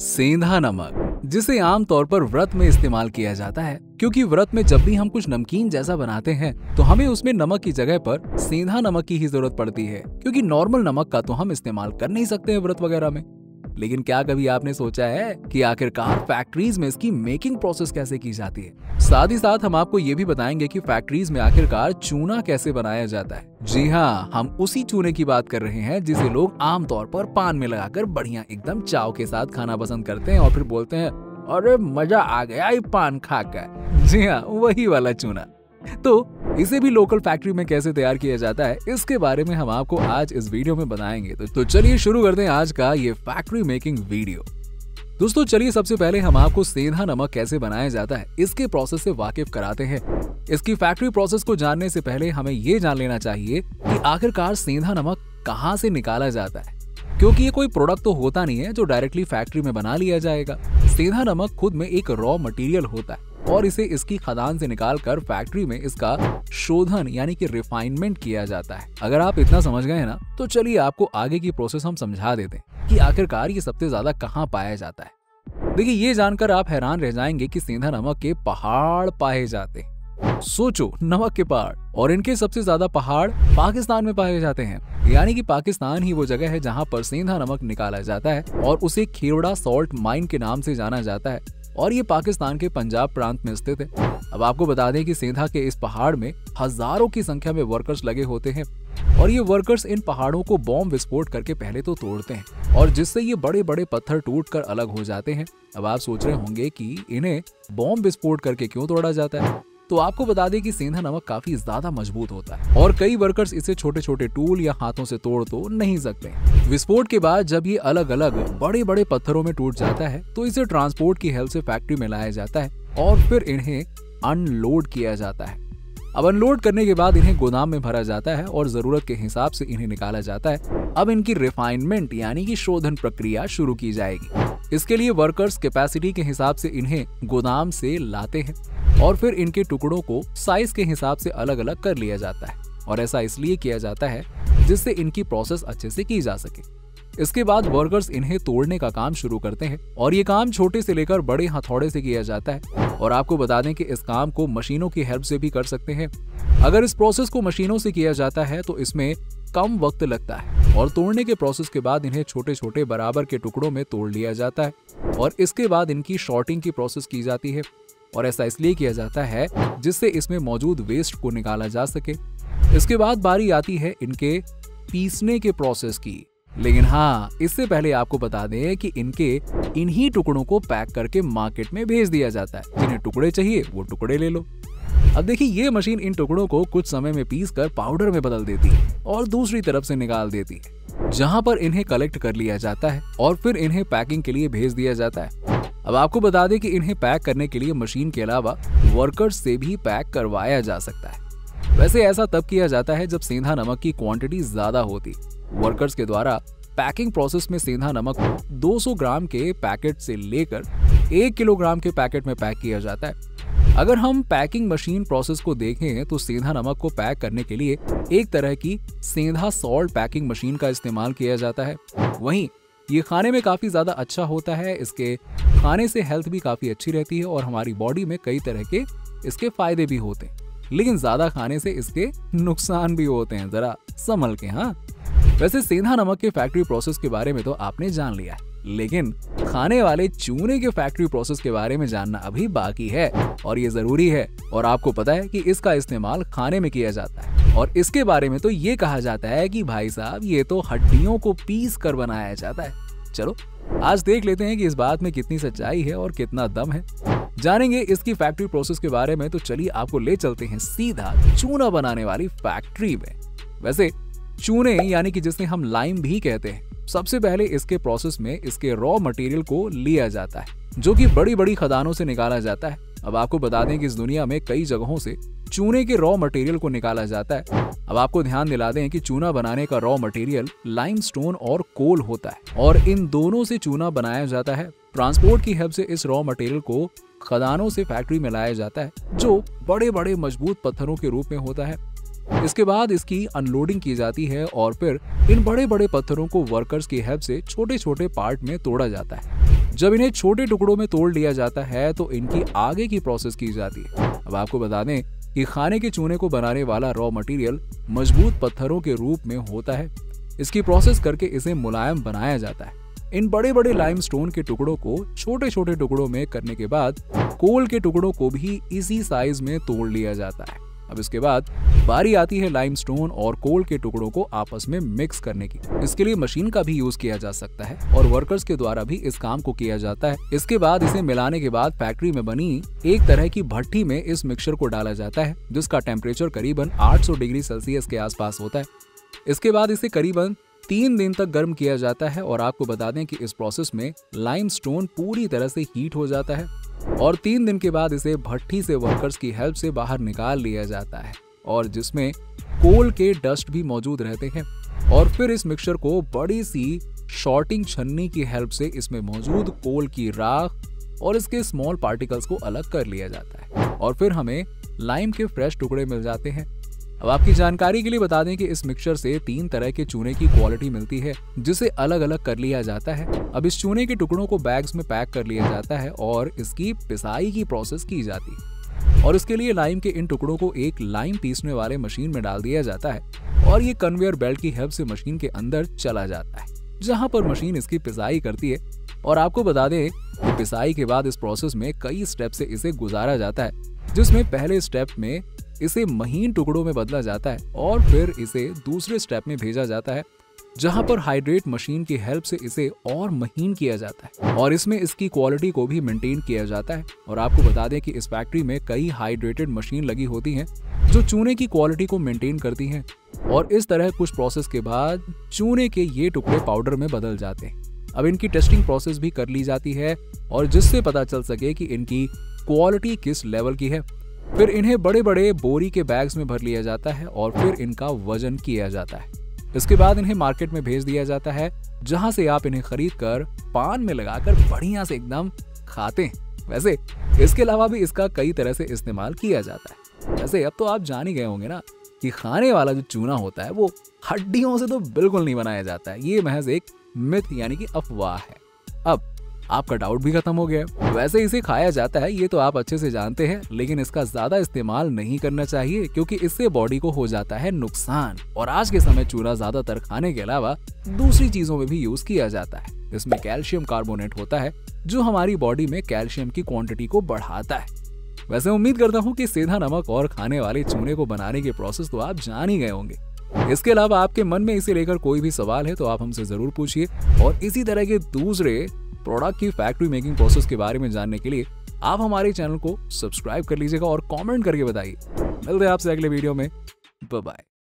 सेंधा नमक, जिसे आमतौर पर व्रत में इस्तेमाल किया जाता है, क्योंकि व्रत में जब भी हम कुछ नमकीन जैसा बनाते हैं तो हमें उसमें नमक की जगह पर सेंधा नमक की ही ज़रूरत पड़ती है, क्योंकि नॉर्मल नमक का तो हम इस्तेमाल कर नहीं सकते हैं व्रत वगैरह में। लेकिन क्या कभी आपने सोचा है कि आखिरकार फैक्ट्रीज में इसकी मेकिंग प्रोसेस कैसे की जाती है? साथ ही साथ हम आपको ये भी बताएँगे कि फैक्ट्रीज में आखिरकार चूना कैसे बनाया जाता है। जी हाँ हम उसी चूने की बात कर रहे हैं जिसे लोग आमतौर पर पान में लगाकर बढ़िया एकदम चाव के साथ खाना पसंद करते हैं और फिर बोलते हैं, अरे, मज़ा आ गया पान खाकर। जी हाँ वही वाला चूना। तो इसे भी लोकल फैक्ट्री में कैसे तैयार किया जाता है इसके बारे में हम आपको आज इस वीडियो में बताएँगे। तो, तो चलिए शुरू करते हैं आज का ये फैक्ट्री मेकिंग वीडियो दोस्तों चलिए सबसे पहले हम आपको सेंधा नमक कैसे बनाया जाता है इसके प्रोसेस से वाकिफ कराते हैं। इसकी फैक्ट्री प्रोसेस को जानने से पहले हमें ये जान लेना चाहिए कि आखिरकार सेंधा नमक कहाँ से निकाला जाता है। क्योंकि ये कोई प्रोडक्ट तो होता नहीं है जो डायरेक्टली फैक्ट्री में बना लिया जाएगा। सेंधा नमक खुद में एक रॉ मटेरियल होता है। और इसे इसकी खदान से निकालकर फैक्ट्री में इसका शोधन, यानी कि रिफाइनमेंट किया जाता है। अगर आप इतना समझ गए ना तो चलिए आपको आगे की प्रोसेस हम समझा देते हैं कि आखिरकार ये सबसे ज़्यादा कहाँ पाया जाता है। देखिए, ये जानकर आप हैरान रह जाएँगे कि सेंधा नमक के पहाड़ पाए जाते हैं। सोचो, नमक के पहाड़, और इनके सबसे ज़्यादा पहाड़ पाकिस्तान में पाए जाते हैं। यानी कि पाकिस्तान ही वो जगह है जहाँ पर सेंधा नमक निकाला जाता है और उसे खेवड़ा सॉल्ट माइन के नाम से जाना जाता है। और ये पाकिस्तान के पंजाब प्रांत में स्थित है। अब आपको बता दें कि सेंधा के इस पहाड़ में हज़ारों की संख्या में वर्कर्स लगे होते हैं और ये वर्कर्स इन पहाड़ों को बॉम्ब विस्फोट करके पहले तो तोड़ते हैं और जिससे ये बड़े बड़े पत्थर टूट अलग हो जाते हैं। अब आप सोच रहे होंगे की इन्हें बॉम्ब विस्फोट करके क्यों तोड़ा जाता है? तो आपको बता दें कि सेंधा नमक काफ़ी ज़्यादा मज़बूत होता है और कई वर्कर्स इसे छोटे छोटे टूल या हाथों से तोड़ तो नहीं सकते। विस्फोट के बाद जब ये अलग अलग बड़े बड़े पत्थरों में टूट जाता है तो इसे ट्रांसपोर्ट की हेल्प से फैक्ट्री में लाया जाता है और फिर इन्हें अनलोड किया जाता है। अब अनलोड करने के बाद इन्हें गोदाम में भरा जाता है और ज़रूरत के हिसाब से इन्हें निकाला जाता है। अब इनकी रिफाइनमेंट यानी कि शोधन प्रक्रिया शुरू की जाएगी। इसके लिए वर्कर्स कैपेसिटी के हिसाब से इन्हें गोदाम से लाते हैं। और फिर इनके टुकड़ों को साइज़ के हिसाब से अलग अलग कर लिया जाता है और ऐसा इसलिए किया जाता है जिससे इनकी प्रोसेस अच्छे से की जा सके। इसके बाद वर्कर्स इन्हें तोड़ने का काम शुरू करते हैं और ये काम छोटे से लेकर बड़े हथौड़े से किया जाता है। और आपको बता दें कि इस काम को मशीनों की हेल्प से भी कर सकते हैं। अगर इस प्रोसेस को मशीनों से किया जाता है तो इसमें कम वक्त लगता है और तोड़ने के प्रोसेस के बाद इन्हें छोटे छोटे बराबर के टुकड़ों में तोड़ लिया जाता है और इसके बाद इनकी शॉर्टिंग की प्रोसेस की जाती है। और ऐसा इसलिए किया जाता है जिससे इसमें मौजूद वेस्ट को निकाला जा सके। इसके बाद बारी आती है इनके पीसने के प्रोसेस की। लेकिन हाँ इससे पहले आपको बता दें कि इनके इन्हीं टुकड़ों को पैक करके मार्केट में भेज दिया जाता है। जिन्हें टुकड़े चाहिए, वो टुकड़े ले लो। अब देखिए, ये मशीन इन टुकड़ों को कुछ समय में पीस कर पाउडर में बदल देती है और दूसरी तरफ़ से निकाल देती है, जहाँ पर इन्हें कलेक्ट कर लिया जाता है और फिर इन्हें पैकिंग के लिए भेज दिया जाता है। अब आपको बता दें कि इन्हें पैक करने के लिए मशीन के अलावा वर्कर्स से भी पैक करवाया जा सकता है। वैसे ऐसा तब किया जाता है जब सेंधा नमक की क्वांटिटी ज़्यादा होती। वर्कर्स के द्वारा पैकिंग प्रोसेस में सेंधा नमक को 200 ग्राम के पैकेट से लेकर एक किलोग्राम के पैकेट में पैक किया जाता है। अगर हम पैकिंग मशीन प्रोसेस को देखें तो सेंधा नमक को पैक करने के लिए एक तरह की सेंधा सॉल्ट पैकिंग मशीन का इस्तेमाल किया जाता है। वहीं ये खाने में काफ़ी ज़्यादा अच्छा होता है, इसके खाने से हेल्थ भी काफ़ी अच्छी रहती है और हमारी बॉडी में कई तरह के इसके फ़ायदे भी होते हैं। लेकिन ज़्यादा खाने से इसके नुकसान भी होते हैं, ज़रा संभल के हाँ? वैसे सेंधा नमक के फैक्ट्री प्रोसेस के बारे में तो आपने जान लिया है। लेकिन खाने वाले चूने के फैक्ट्री प्रोसेस के बारे में जानना अभी बाकी है और ये ज़रूरी है। और आपको पता है कि इसका इस्तेमाल खाने में किया जाता है। और इसके बारे में तो ये कहा जाता है कि भाई साहब, ये तो हड्डियों को पीस कर बनाया जाता है। चलो, आज देख लेते हैं कि इस बात में कितनी सच्चाई है और कितना दम है। जानेंगे इसकी फैक्ट्री प्रोसेस के बारे में तो चलिए आपको ले चलते हैं सीधा चूना बनाने वाली फैक्ट्री में। वैसे, चूने यानी कि जिसे हम लाइम भी कहते हैं सबसे पहले इसके प्रोसेस में इसके रॉ मटेरियल को लिया जाता है, जो कि बड़ी बड़ी खदानों से निकाला जाता है। अब आपको बता दें कि इस दुनिया में कई जगहों से चूने के रॉ मटेरियल को निकाला जाता है। अब आपको ध्यान दिला दें कि चूना बनाने का रॉ मटेरियल लाइमस्टोन और कोल होता है, और इन दोनों से चूना बनाया जाता है। ट्रांसपोर्ट की हेल्प से इस रॉ मटेरियल को खदानों से फैक्ट्री में लाया जाता है, जो बड़े बड़े मज़बूत पत्थरों के रूप में होता है। इसके बाद इसकी अनलोडिंग की जाती है और फिर इन बड़े बड़े पत्थरों को वर्कर्स की हेल्प से छोटे छोटे पार्ट में तोड़ा जाता है। जब इन्हें छोटे टुकड़ों में तोड़ लिया जाता है तो इनकी आगे की प्रोसेस की जाती है। अब आपको बता दें कि खाने के चूने को बनाने वाला रॉ मटेरियल मज़बूत पत्थरों के रूप में होता है। इसकी प्रोसेस करके इसे मुलायम बनाया जाता है। इन बड़े बड़े लाइमस्टोन के टुकड़ों को छोटे छोटे टुकड़ों में करने के बाद, कोल के टुकड़ों को भी इसी साइज़ में तोड़ लिया जाता है। अब इसके बाद बारी आती है लाइमस्टोन और कोल के टुकड़ों को आपस में मिक्स करने की। इसके लिए मशीन का भी यूज़ किया जा सकता है और वर्कर्स के द्वारा भी इस काम को किया जाता है। इसके बाद इसे मिलाने के बाद फैक्ट्री में बनी एक तरह की भट्टी में इस मिक्सचर को डाला जाता है, जिसका टेम्परेचर करीबन 800 डिग्री सेल्सियस के आसपास होता है। इसके बाद इसे करीबन तीन दिन तक गर्म किया जाता है और आपको बता दें कि इस प्रोसेस में लाइमस्टोन पूरी तरह से हीट हो जाता है। और तीन दिन के बाद इसे भट्टी से वर्कर्स की हेल्प से बाहर निकाल लिया जाता है और जिसमें कोल के डस्ट भी मौजूद रहते हैं। और फिर इस मिक्सचर को बड़ी सी शॉर्टिंग छन्नी की हेल्प से इसमें मौजूद कोल की राख और इसके स्मॉल पार्टिकल्स को अलग कर लिया जाता है। और फिर हमें लाइम के फ्रेश टुकड़े मिल जाते हैं। अब आपकी जानकारी के लिए बता दें कि इस मिक्सचर से तीन तरह के चूने की क्वालिटी मिलती है, जिसे अलग अलग कर लिया जाता है। अब इस चूने के टुकड़ों को बैग्स में पैक कर लिया जाता है और इसकी पिसाई की प्रोसेस की जाती है। और इसके लिए लाइम के इन टुकड़ों को एक लाइम पीसने वाले मशीन में डाल दिया जाता है और ये कन्वेयर बेल्ट की हेल्प से मशीन के अंदर चला जाता है, जहाँ पर मशीन इसकी पिसाई करती है। और आपको बता दें कि पिसाई के बाद इस प्रोसेस में कई स्टेप से इसे गुजारा जाता है, जिसमें पहले स्टेप में इसे महीन टुकड़ों में बदला जाता है और फिर इसे दूसरे स्टेप में भेजा जाता है, जहाँ पर हाइड्रेट मशीन की हेल्प से इसे और महीन किया जाता है। और इसमें इसकी क्वालिटी को भी मेंटेन किया जाता है। और आपको बता दें कि इस फैक्ट्री में कई हाइड्रेटेड मशीन लगी होती हैं, जो चूने की क्वालिटी को मेंटेन करती हैं। और इस तरह कुछ प्रोसेस के बाद चूने के ये टुकड़े पाउडर में बदल जाते हैं। अब इनकी टेस्टिंग प्रोसेस भी कर ली जाती है, और जिससे पता चल सके कि इनकी क्वालिटी किस लेवल की है। फिर इन्हें बड़े बड़े बोरी के बैग्स में भर लिया जाता है और फिर इनका वज़न किया जाता है। इसके बाद इन्हें मार्केट में भेज दिया जाता है, जहाँ से आप इन्हें खरीद कर पान में लगाकर बढ़िया से एकदम खाते हैं। वैसे, इसके अलावा भी इसका कई तरह से इस्तेमाल किया जाता है। वैसे, अब तो आप जान ही गए होंगे ना कि खाने वाला जो चूना होता है, वो हड्डियों से तो बिल्कुल नहीं बनाया जाता है। ये महज एक मिथ यानी कि अफवाह है। अब आपका डाउट भी खत्म हो गया वैसे इसे खाया जाता है, ये तो आप अच्छे से जानते हैं, लेकिन इसका ज़्यादा इस्तेमाल नहीं करना चाहिए, क्योंकि इससे बॉडी को हो जाता है नुकसान। और आज के समय चूरा ज़्यादातर खाने के अलावा दूसरी चीज़ों में भी यूज़ किया जाता है। इसमें कैल्शियम कार्बोनेट होता है, जो हमारी बॉडी में कैल्शियम की क्वांटिटी को बढ़ाता है। वैसे उम्मीद करता हूँ कि सीधा नमक और खाने वाले चूने को बनाने के प्रोसेस तो आप जान ही गए होंगे। इसके अलावा आपके मन में इसे लेकर कोई भी सवाल है तो आप हमसे ज़रूर पूछिए। और इसी तरह के दूसरे प्रोडक्ट की फैक्ट्री मेकिंग प्रोसेस के बारे में जानने के लिए आप हमारे चैनल को सब्सक्राइब कर लीजिएगा और कॉमेंट करके बताइए। मिलते हैं आपसे अगले वीडियो में। बाय